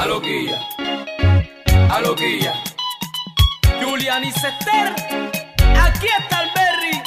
A loquilla, a loquilla. Julian y Sester, aquí está el Berry.